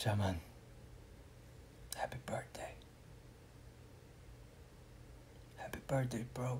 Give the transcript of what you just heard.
Jaman, happy birthday. Happy birthday, bro.